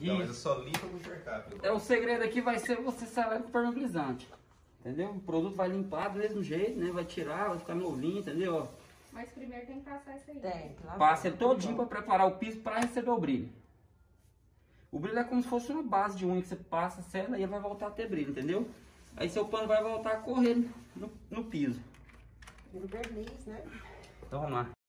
Então, mas eu só limpa com. É, o segredo aqui vai ser você salar com permeabilizante. Entendeu? O produto vai limpar do mesmo jeito, né? Vai tirar, vai ficar novinho, entendeu? Mas primeiro tem que passar isso aí. Tem. claro. Passa ele todinho para preparar o piso para receber o brilho. O brilho é como se fosse uma base de unha que você passa, sela e ele vai voltar a ter brilho, entendeu? Aí seu pano vai voltar a correr no, no piso. No verniz, né? Então vamos lá.